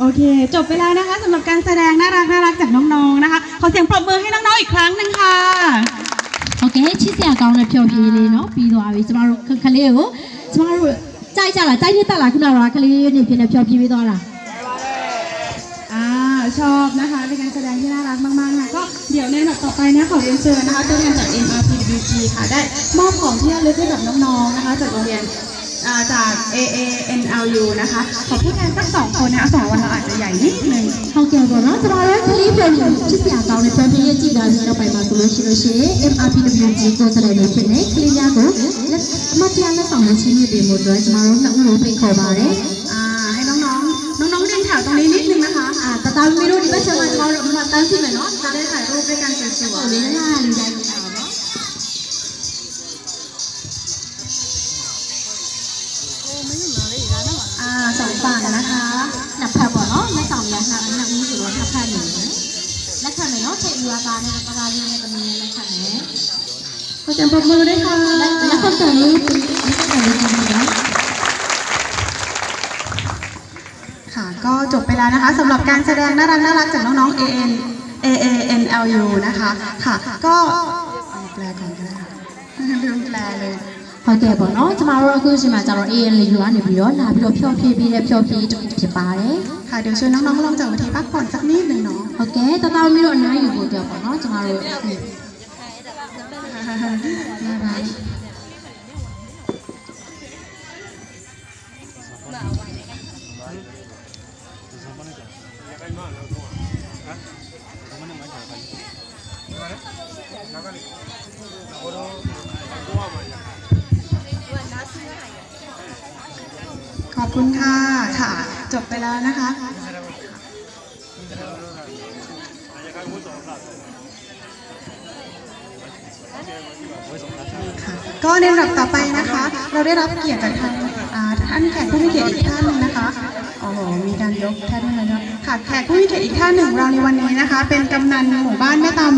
โอเค จบไปแล้วนะคะสำหรับการแสดงน่ารักน่ารักจากน้องๆนะคะ ขอเสียงปรบมือให้น้องๆอีกครั้งหนึ่งค่ะ ဟုတ်ကဲ့ချစ်စရာကောင်းတဲ့ဖျော်ဖြေလေးเนาะပြီးသွားပြီကျမတို့ခခလေးကိုကျမတို့ကြိုက်ကြလားကြိုက်နေတက်လားခုနကခလေးနေဖြစ်နေဖျော်ဖြေပေးသွားတာ อ่าชอบนะคะเป็นการแสดงที่น่ารักมากๆค่ะก็เดี๋ยวในลำดับต่อไปนะขอเรียนเชิญนะคะตัวแทนจาก MRPWG ค่ะได้มอบของที่ระลึกให้กับน้องๆนะคะ จากโรงเรียน จาก A A N L U นะคะ ขอพูดกันสักสองคนนะสองวันเราอาจจะใหญ่นิดนึงเขาเกี่ยวกับน้องจะมาเล้วคลิปเดียชื่อเสียงเราในประเทศจีนเราไปมาสุโรชิโรเช M R P W G ก็แสดงในเพลงนี้คลิปยากและมาเที่ยวและสองนาทีมีเดโมด้วยจะมาร้องหนังรู้เพลงขอบาร์เร่ให้น้องๆน้องๆเรียนแถวตรงนี้นิดนึงนะคะอ่าแต่ตามไม่รู้ดิว่าจะมาจะมาตั้งที่ไหนเนาะจะได้ถ่ายรูปด้วยกันสวยๆโอ้ยน่ารักานะกราอยู่ในตรงนี้นะคะขอเสียงปรบมือด้วยค่ะและและคนแต่งรูปนี่ก็แต่งรูปนะค่ะก็จบไปแล้วนะคะสำหรับการแสดงน่ารักน่ารักจากน้องๆ A N A A N L U นะคะค่ะก็แปลก่อนก็ได้ค่ะลืมแปลเลย ဟုတ်ကဲ့ပေါ့နော်ကျမတို့အခုချိန်မှာကျတော့ AN လေးယူကနေပြီးတော့လာပြီးတော့ဖြောဖြေးပြီးတဲ့ဖြောဖြေးတစ်ခုဖြစ်ပါတယ် ค่ะ เดี๋ยวเชิญน้องๆลงจากเวทีพักผ่อนสักนิดหนึ่งเนาะ ဟုတ်ကဲ့တသားမီတို့အနားယူဖို့တော့ပေါ့နော်ကျမတို့ น่ารักขอ อบคุณค่ะค่ะ จบไปแล้วนะคะค่ะก็ในลำดับต่อไปนะคะ เราได้รับเกียรติจากทางอ่าท่านแขกผู้มีเกียรติอีกท่านหนึ่งนะคะโอ้โหมีการยกท่านด้วยนะคะค่ะแขกผู้มีเกียรติอีกท่านหนึ่งของเราในวันนี้นะคะ เป็นกำนันหมู่บ้านแม่ตาม